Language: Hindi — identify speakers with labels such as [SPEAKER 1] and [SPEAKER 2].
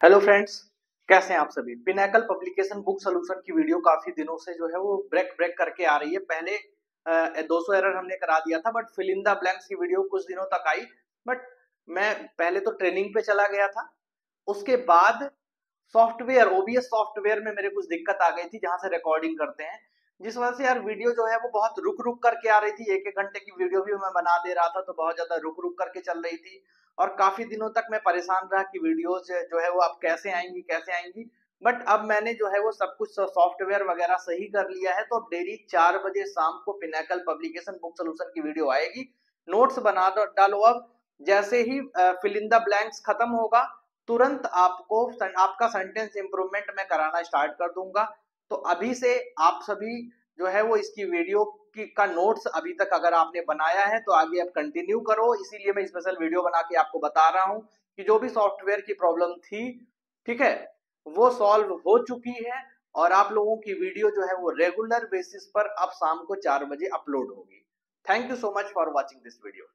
[SPEAKER 1] हेलो फ्रेंड्स, कैसे हैं आप सभी? पिनेकल पब्लिकेशन बुक सोल्यूशन की वीडियो काफ़ी दिनों से जो है वो ब्रेक ब्रेक करके आ रही है। पहले दो सौ एरर हमने करा दिया था but fill in the blanks की वीडियो कुछ दिनों तक आई। बट मैं पहले तो ट्रेनिंग पे चला गया था। उसके बाद सॉफ्टवेयर ओबीएस सॉफ्टवेयर में मेरे कुछ दिक्कत आ गई थी, जहाँ से रिकॉर्डिंग करते हैं। जिस वजह से यार वीडियो जो है वो बहुत रुक रुक करके आ रही थी। एक एक घंटे की वीडियो भी मैं बना दे रहा था तो बहुत ज़्यादा रुक रुक करके चल रही थी। और काफ़ी दिनों तक मैं परेशान रहा कि वीडियोज़ जो है वो अब कैसे आएँगी कैसे आएँगी। बट अब मैंने जो है वो सब कुछ सॉफ्टवेयर वगैरह सही कर लिया है तो अब डेली चार बजे शाम को पिनाकल पब्लिकेशन बुक सोल्यूशन की वीडियो आएगी। नोट्स बना दो, डालो अब। जैसे ही फिल इन द ब्लैंक्स खत्म होगा, तुरंत आपको आपका सेंटेंस इंप्रूवमेंट मैं कराना स्टार्ट कर दूँगा। तो अभी से आप सभी जो है वो इसकी वीडियो का नोट्स अभी तक अगर आपने बनाया है तो आगे आप कंटिन्यू करो। इसीलिए मैं स्पेशल वीडियो बना के आपको बता रहा हूँ कि जो भी सॉफ्टवेयर की प्रॉब्लम थी, ठीक है, वो सॉल्व हो चुकी है और आप लोगों की वीडियो जो है वो रेगुलर बेसिस पर अब शाम को चार बजे अपलोड होगी। Thank you so much for watching this video